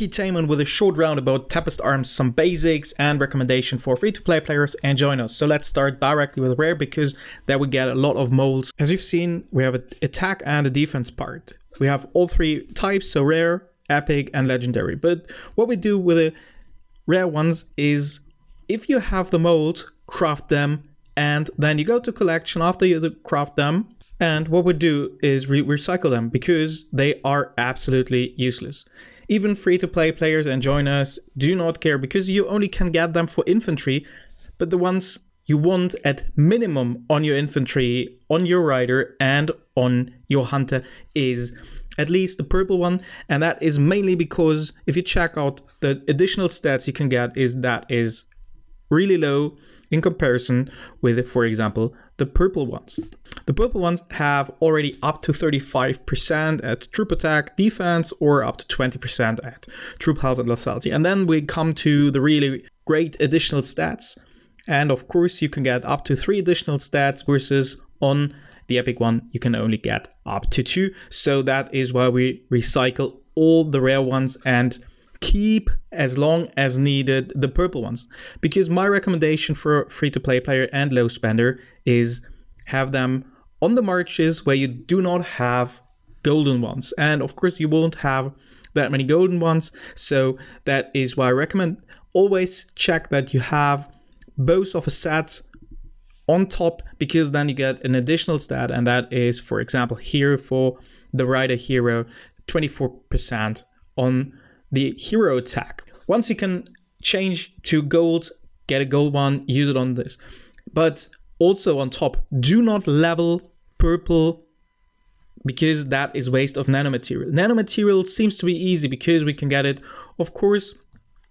With a short round about Tempest Arms, some basics and recommendation for free-to-play players and joiners. So let's start directly with rare because there we get a lot of molds. As you've seen, we have an attack and a defense part. We have all three types, so rare, epic and legendary. But what we do with the rare ones is if you have the mold, craft them and then you go to collection after you craft them and what we do is re- recycle them because they are absolutely useless. Even free to play players and joiners do not care because you only can get them for infantry, but the ones you want at minimum on your infantry, on your rider, and on your hunter is at least the purple one. And that is mainly because if you check out the additional stats you can get is that is really low in comparison with for example the purple ones. The purple ones have already up to 35% at troop attack, defense, or up to 20% at troop health and lethality. And then we come to the really great additional stats. And of course, you can get up to three additional stats versus on the epic one, you can only get up to two. So that is why we recycle all the rare ones and keep as long as needed the purple ones. Because my recommendation for free to play player and low spender is have them on the marches where you do not have golden ones. And of course you won't have that many golden ones. So that is why i recommend always check that you have both of a set on top because then you get an additional stat and that is for example here for the rider hero 24% on the hero attack. Once you can change to gold, get a gold one, use it on this. But also on top, do not level purple because that is waste of nanomaterial. Nanomaterial seems to be easy because we can get it, of course,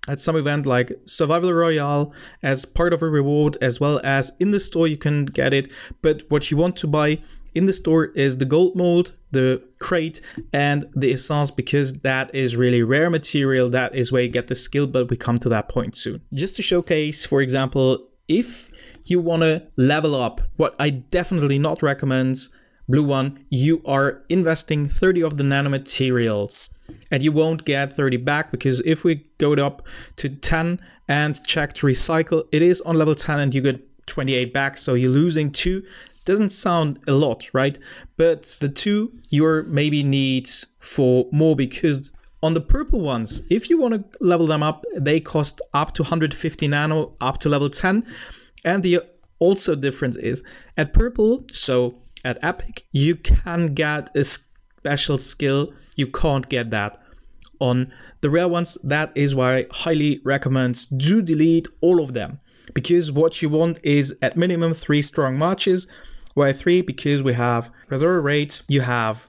at some event like Survival Royale as part of a reward, as well as in the store you can get it. But what you want to buy in the store is the gold mold, the crate, and the essence because that is really rare material. That is where you get the skill, but we come to that point soon. Just to showcase, for example, if you want to level up, what I definitely not recommend, blue one, you are investing 30 of the nanomaterials and you won't get 30 back because if we go up to 10 and check to recycle, it is on level 10 and you get 28 back, so you're losing two doesn't sound a lot, right? But the two you maybe need for more because on the purple ones, if you want to level them up, they cost up to 150 nano up to level 10. And the also difference is at purple, so at epic, you can get a special skill. You can't get that on the rare ones. That is why I highly recommend do delete all of them because what you want is at minimum three strong marches why three? Because we have Reservoir Raid, you have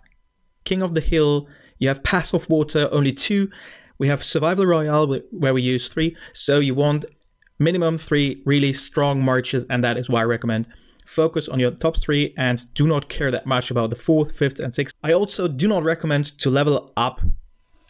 King of the Hill, you have Pass of Water, only two. We have Survival Royale, where we use three. So you want minimum three really strong marches, and that is why I recommend focus on your top three and do not care that much about the fourth, fifth, and sixth. I also do not recommend to level up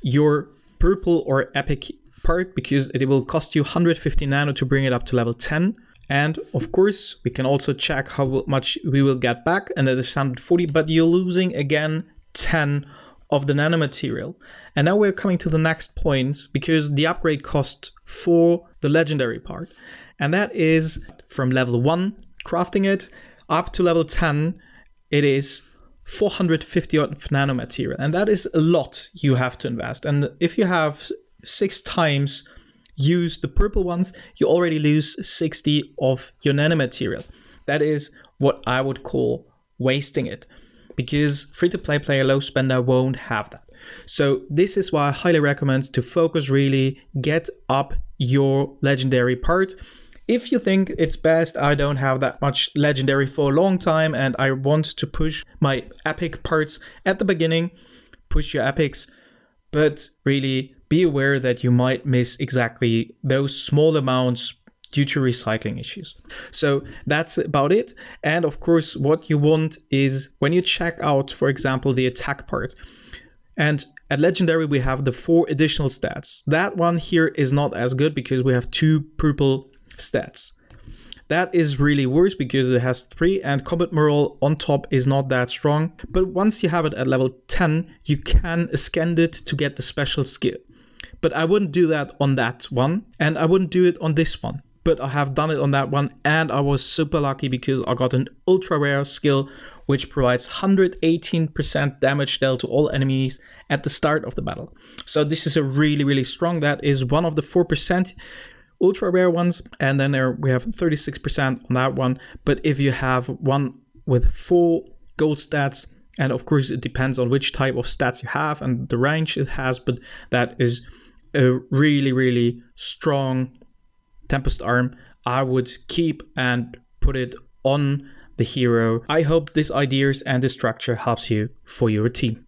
your purple or epic part because it will cost you 150 nano to bring it up to level 10 and of course, we can also check how much we will get back, and that is 140, but you're losing again 10 of the nanomaterial. And now we're coming to the next point because the upgrade cost for the legendary part. And that is from level 1, crafting it, up to level 10, it is 450 of nanomaterial. And that is a lot you have to invest. And if you have six times use the purple ones, you already lose 60 of your nanomaterial. That is what I would call wasting it because free to play player low spender won't have that. So this is why I highly recommend to focus really get up your legendary part. If you think it's best I don't have that much legendary for a long time and I want to push my epic parts at the beginning, push your epics, but really be aware that you might miss exactly those small amounts due to recycling issues. So that's about it. And of course, what you want is when you check out, for example, the attack part. And at Legendary, we have the four additional stats. That one here is not as good because we have two purple stats. That is really worse because it has 3 and Combat Morale on top is not that strong. But once you have it at level 10, you can scan it to get the special skill. But I wouldn't do that on that one, and I wouldn't do it on this one. But I have done it on that one, and I was super lucky because I got an ultra rare skill which provides 118% damage dealt to all enemies at the start of the battle. So this is a really, really strong. That is one of the 4% ultra rare ones, and then there we have 36% on that one. But if you have one with four gold stats, and of course it depends on which type of stats you have and the range it has, but that is a really, really strong Tempest Arm. I would keep and put it on the hero. I hope these ideas and this structure helps you for your team.